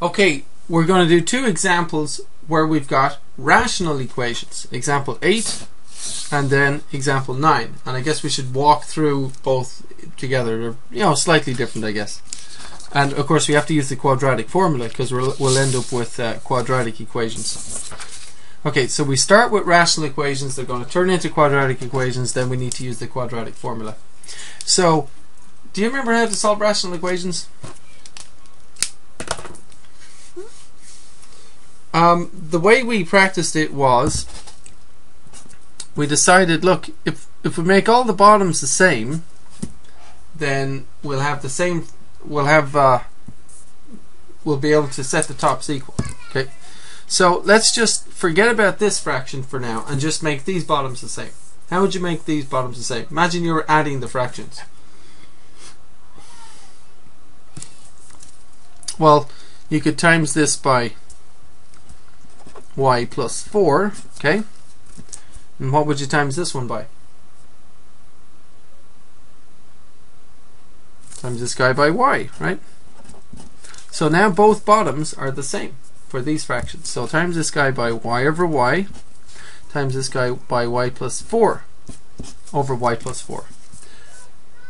Okay, we're going to do two examples where we've got rational equations. Example 8 and then example 9. And I guess we should walk through both together. They're, you know, slightly different, I guess. And of course, we have to use the quadratic formula because we'll, we'll end up with uh, quadratic equations. Okay, so we start with rational equations. They're going to turn into quadratic equations. Then we need to use the quadratic formula. So, do you remember how to solve rational equations? Um, the way we practiced it was we decided, look, if if we make all the bottoms the same, then we'll have the same. We'll have. Uh, we'll be able to set the tops equal. Okay. So let's just forget about this fraction for now and just make these bottoms the same. How would you make these bottoms the same? Imagine you were adding the fractions. Well, you could times this by y plus 4, okay? And what would you times this one by? Times this guy by y, right? So now both bottoms are the same for these fractions. So times this guy by y over y times this guy by y plus 4 over y plus 4.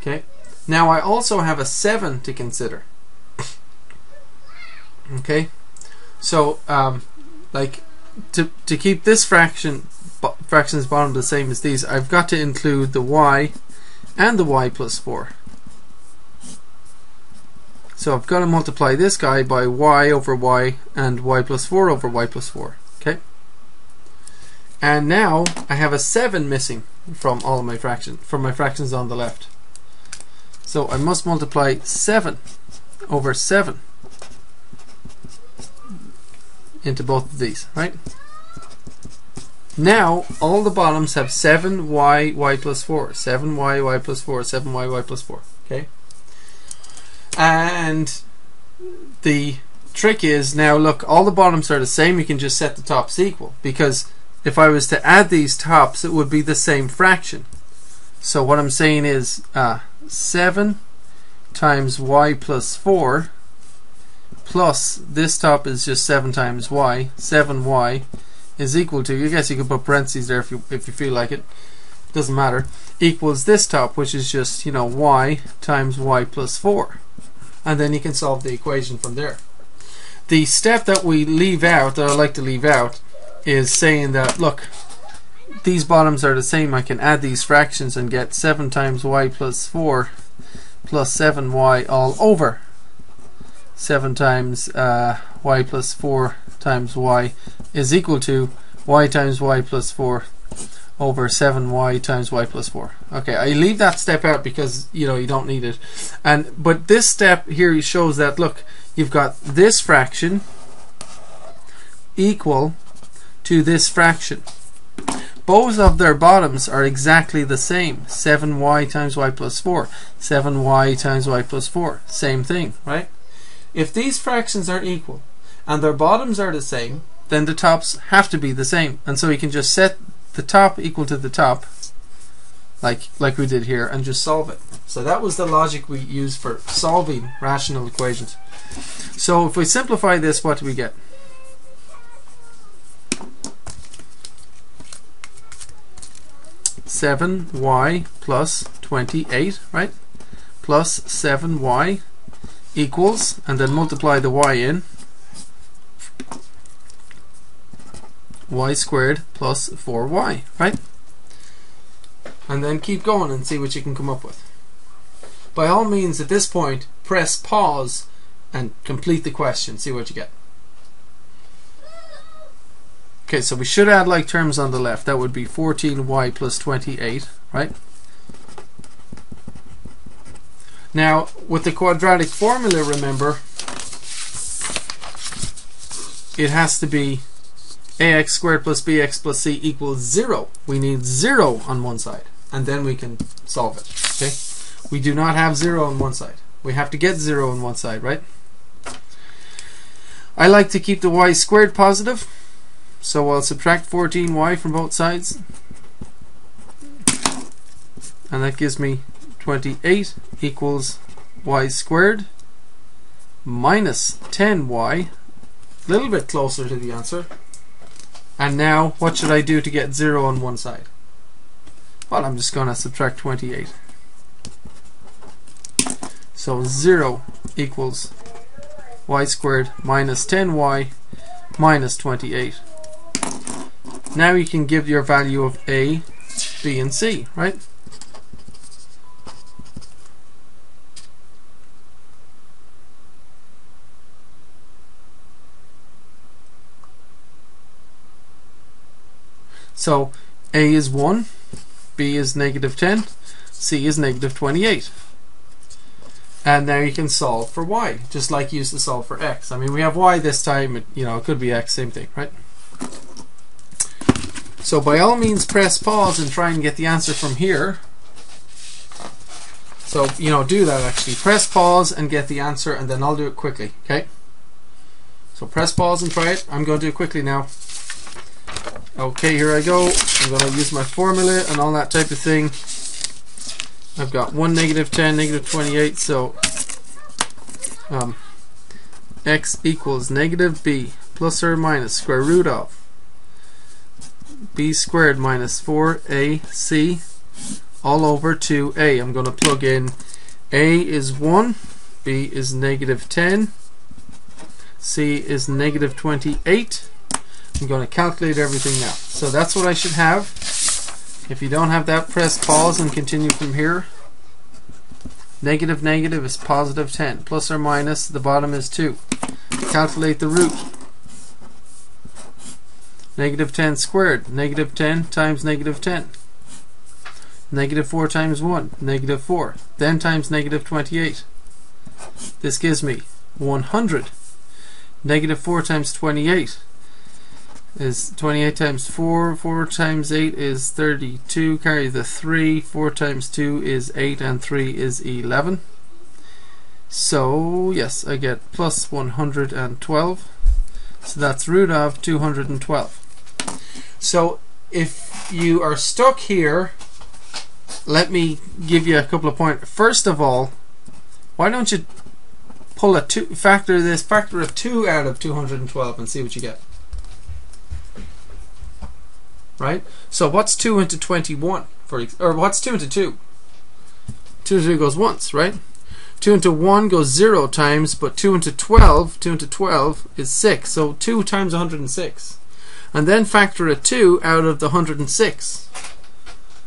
Okay. Now I also have a 7 to consider. okay. So um, like to to keep this fraction fractions bottom the same as these, I've got to include the y and the y plus 4. So I've got to multiply this guy by y over y and y plus 4 over y plus 4. Okay. And now I have a 7 missing from all of my fractions, from my fractions on the left. So I must multiply 7 over 7 into both of these, right? Now, all the bottoms have 7y, y plus 4. 7y, y plus 4, 7y, y plus 4. Okay? And the trick is now, look, all the bottoms are the same. You can just set the tops equal. Because if I was to add these tops, it would be the same fraction. So what I'm saying is uh, 7 times y plus 4 plus this top is just 7 times y, 7y is equal to, I guess you could put parentheses there if you, if you feel like it, doesn't matter, equals this top which is just, you know, y times y plus 4. And then you can solve the equation from there. The step that we leave out, that I like to leave out, is saying that, look, these bottoms are the same. I can add these fractions and get 7 times y plus 4 plus 7y all over 7 times uh, y plus 4 times y is equal to y times y plus 4 over 7y times y plus 4. Okay, I leave that step out because you know you don't need it. And but this step here shows that look, you've got this fraction equal to this fraction. Both of their bottoms are exactly the same. 7y times y plus 4. 7y times y plus 4. Same thing, right? If these fractions are equal and their bottoms are the same, then the tops have to be the same. And so you can just set the top equal to the top like like we did here and just solve it. So that was the logic we used for solving rational equations. So if we simplify this, what do we get? Seven y plus twenty eight, right? Plus seven y equals, and then multiply the y in, y squared plus 4y, right? And then keep going and see what you can come up with. By all means, at this point, press pause and complete the question. See what you get. Okay, so we should add like terms on the left. That would be 14y plus 28, right? Now, with the quadratic formula, remember, it has to be ax squared plus bx plus c equals 0. We need 0 on one side, and then we can solve it. Okay? We do not have 0 on one side. We have to get 0 on one side, right? I like to keep the y squared positive, so I'll subtract 14y from both sides. And that gives me 28 equals y squared minus 10y, a little bit closer to the answer. And now, what should I do to get 0 on one side? Well, I'm just going to subtract 28. So 0 equals y squared minus 10y minus 28. Now you can give your value of a, b, and c, right? So A is 1, B is negative 10, C is negative 28. And now you can solve for y, just like you used to solve for x. I mean, we have y this time, it, you know, it could be x, same thing, right? So by all means, press pause and try and get the answer from here. So, you know, do that actually. Press pause and get the answer, and then I'll do it quickly, okay? So press pause and try it. I'm going to do it quickly now. Okay, here I go. I'm going to use my formula and all that type of thing. I've got 1, negative 10, negative 28, so um, x equals negative b plus or minus square root of b squared minus 4ac all over 2a. I'm going to plug in a is 1, b is negative 10, c is negative 28, I'm going to calculate everything now. So that's what I should have. If you don't have that, press pause and continue from here. Negative negative is positive 10. Plus or minus, the bottom is 2. Calculate the root. Negative 10 squared. Negative 10 times negative 10. Negative 4 times 1. Negative 4. Then times negative 28. This gives me 100. Negative 4 times 28 is 28 times 4. 4 times 8 is 32. Carry the 3. 4 times 2 is 8 and 3 is 11. So, yes, I get plus 112. So that's root of 212. So, if you are stuck here, let me give you a couple of points. First of all, why don't you pull a two factor this factor of 2 out of 212 and see what you get right? So what's 2 into 21? For or what's 2 into 2? 2 into 2 goes once, right? 2 into 1 goes 0 times, but 2 into 12, 2 into 12 is 6. So 2 times 106. And then factor a 2 out of the 106.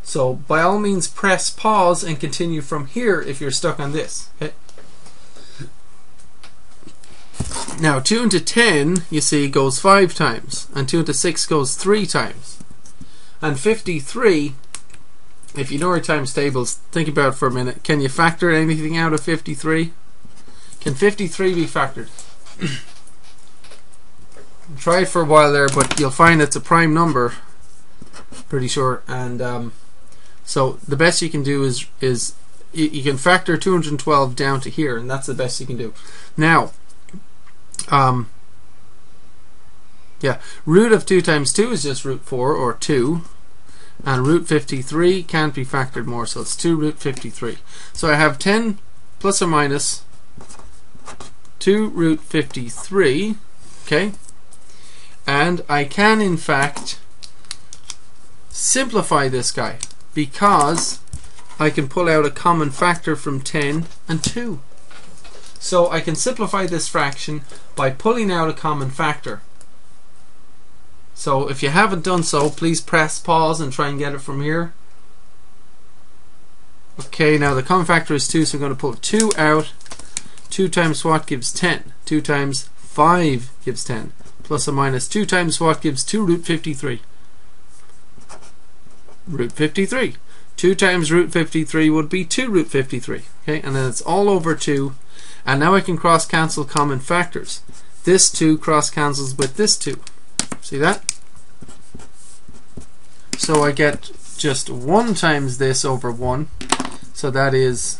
So by all means press pause and continue from here if you're stuck on this. Okay? Now 2 into 10, you see, goes 5 times. And 2 into 6 goes 3 times. And 53, if you know your times tables, think about for a minute. Can you factor anything out of 53? Can 53 be factored? Try it for a while there, but you'll find it's a prime number, pretty sure. And um, so the best you can do is is you, you, can factor 212 down to here, and that's the best you can do. Now, um, yeah, root of 2 times 2 is just root 4, or 2. And root 53 can't be factored more, so it's 2 root 53. So I have 10 plus or minus 2 root 53, okay? And I can, in fact, simplify this guy, because I can pull out a common factor from 10 and 2. So I can simplify this fraction by pulling out a common factor. So if you haven't done so, please press pause and try and get it from here. Okay, now the common factor is 2, so I'm going to pull 2 out. 2 times what gives 10? 2 times 5 gives 10. Plus or minus 2 times what gives 2 root 53? Root 53. 2 times root 53 would be 2 root 53. Okay, and then it's all over 2. And now I can cross cancel common factors. This 2 cross cancels with this 2. See that? So I get just 1 times this over 1. So that is,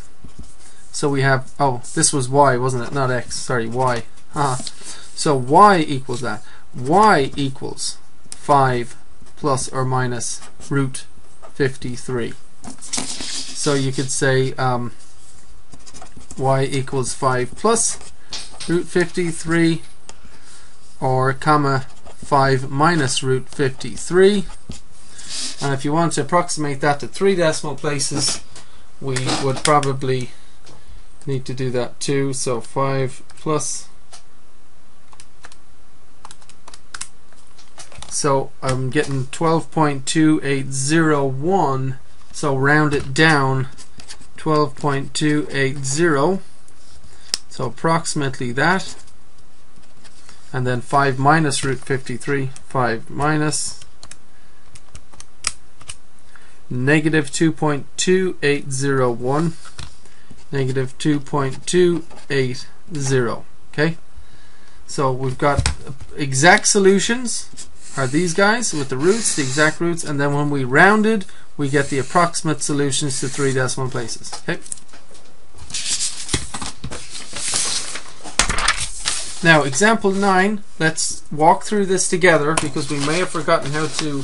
so we have, oh, this was y, wasn't it? Not x, sorry, y. Uh, so y equals that. y equals 5 plus or minus root 53. So you could say um, y equals 5 plus root 53 or comma 5 minus root 53 and if you want to approximate that to three decimal places we would probably need to do that too. So 5 plus so I'm getting 12.2801 so round it down 12.280 so approximately that and then 5 minus root 53 5 minus negative 2.2801 negative 2.280 okay? So we've got exact solutions are these guys with the roots the exact roots and then when we rounded we get the approximate solutions to three decimal places okay Now, example 9, let's walk through this together because we may have forgotten how to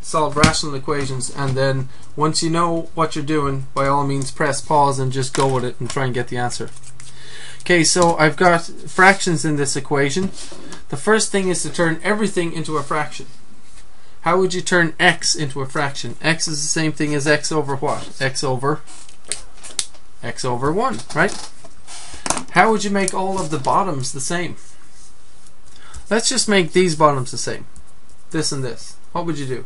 solve rational equations and then once you know what you're doing, by all means press pause and just go with it and try and get the answer. Okay, so I've got fractions in this equation. The first thing is to turn everything into a fraction. How would you turn x into a fraction? x is the same thing as x over what? x over x over 1, right? How would you make all of the bottoms the same? Let's just make these bottoms the same. This and this. What would you do?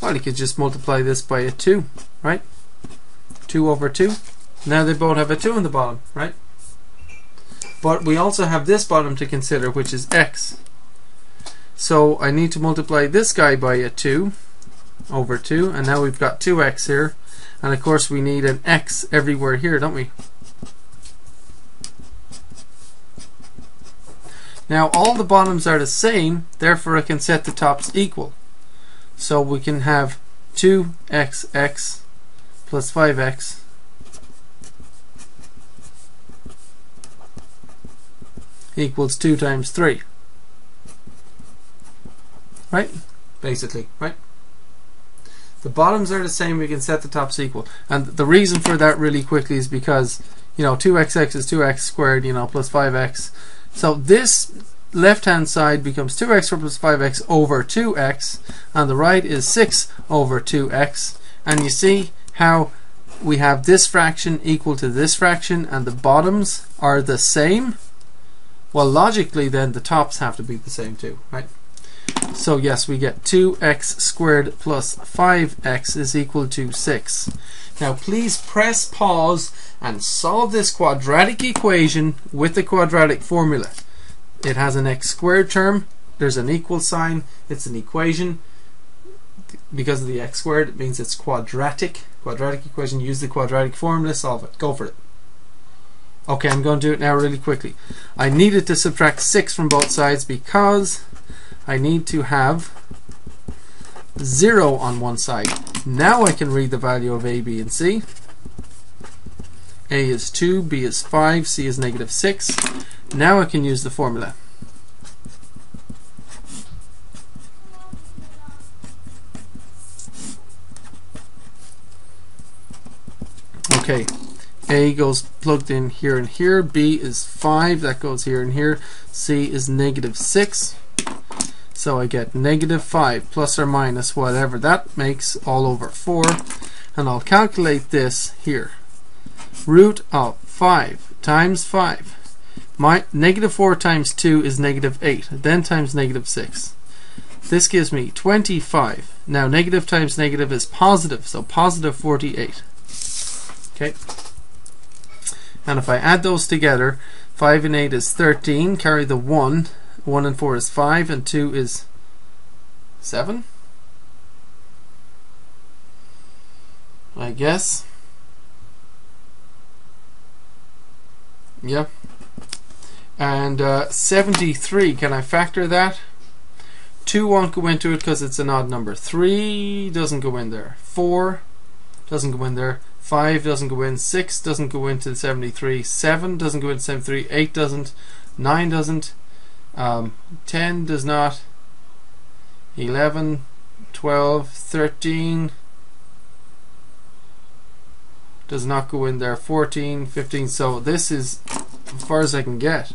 Well, you could just multiply this by a 2, right? 2 over 2. Now they both have a 2 in the bottom, right? But we also have this bottom to consider, which is x. So I need to multiply this guy by a 2 over 2, and now we've got 2x here. And of course we need an x everywhere here, don't we? Now all the bottoms are the same, therefore I can set the tops equal. So we can have 2xx plus 5x equals 2 times 3. Right? Basically, right? The bottoms are the same, we can set the tops equal. And the reason for that really quickly is because, you know, 2xx is 2x squared, you know, plus 5x so this left hand side becomes 2x plus 5x over 2x and the right is 6 over 2x and you see how we have this fraction equal to this fraction and the bottoms are the same? Well logically then the tops have to be the same too right? So yes we get 2x squared plus 5x is equal to 6 now please press pause and solve this quadratic equation with the quadratic formula. It has an x squared term, there's an equal sign, it's an equation. Because of the x squared, it means it's quadratic. Quadratic equation, use the quadratic formula, solve it. Go for it. Okay, I'm going to do it now really quickly. I needed to subtract 6 from both sides because I need to have 0 on one side. Now I can read the value of a, b, and c. A is 2, B is 5, C is negative 6. Now I can use the formula. Okay, A goes plugged in here and here, B is 5, that goes here and here, C is negative 6. So I get negative 5 plus or minus whatever that makes all over 4. And I'll calculate this here. Root of 5 times 5. My negative 4 times 2 is negative 8. Then times negative 6. This gives me 25. Now negative times negative is positive, so positive 48. Okay. And if I add those together, 5 and 8 is 13. Carry the 1. 1 and 4 is 5 and 2 is 7 I guess. Yeah and uh, 73 can I factor that? 2 won't go into it because it's an odd number. 3 doesn't go in there. 4 doesn't go in there. 5 doesn't go in. 6 doesn't go into 73 7 doesn't go into 73 8 doesn't. 9 doesn't um, 10 does not 11 12 13 does not go in there 14 15 so this is as far as I can get.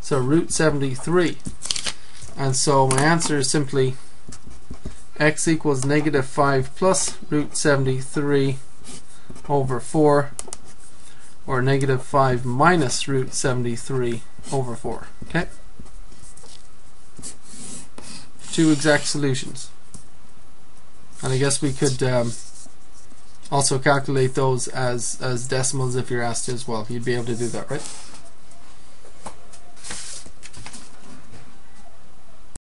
So root 73. And so my answer is simply x equals negative 5 plus root 73 over 4 or negative 5 minus root 73 over 4. Okay? Two exact solutions. And I guess we could um, also calculate those as, as decimals if you're asked as well. You'd be able to do that, right?